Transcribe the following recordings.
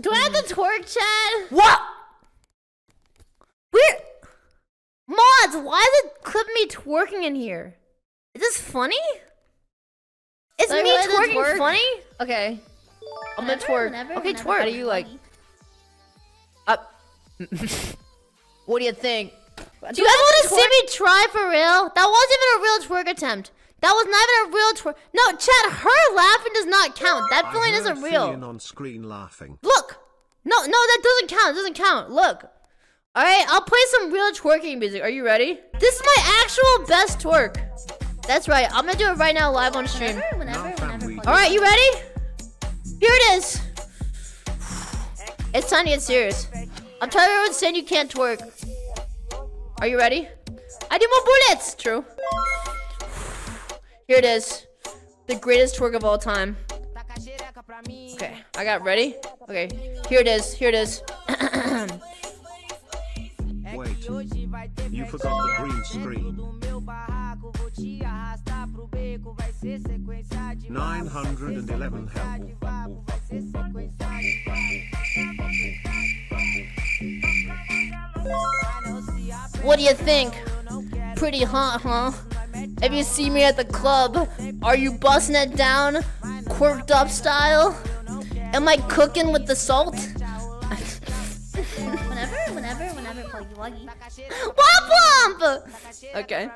Do I have to twerk, Chad? What? Where? Mods, why is it clip me twerking in here? Is this funny? Is Like, me really, twerking twerk? funny? Okay. I'm gonna twerk. whenever, Okay, whenever, twerk. How do you, like- Buggy. Uh, Up. what do you think? Do you guys want to see me try for real? That wasn't even a real twerk attempt. That was not even a real twerk. No, Chad, her laughing does not count. That feeling I isn't heard real. Fionn on screen laughing. Look. No, no, that doesn't count. It doesn't count. Look. All right, I'll play some real twerking music. Are you ready? This is my actual best twerk. That's right. I'm gonna do it right now live on stream. Whenever, whenever, whenever. All right, you ready? Here it is. It's time to get serious. I'm telling everyone saying you can't twerk. Are you ready? I do more bullets. True. Here it is. The greatest twerk of all time. Okay, I got ready. Okay, here it is. Here it is. Wait. You forgot the green screen. 911 help. What do you think? Pretty hot, huh? If you see me at the club, are you busting it down, quirked up style? Am I cooking with the salt? Whenever, whenever, whenever. Buggy, buggy. Womp womp! Okay.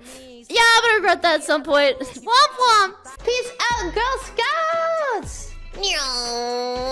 Yeah, I'm gonna regret that at some point. Womp womp! Peace out, Girl Scouts! Meow.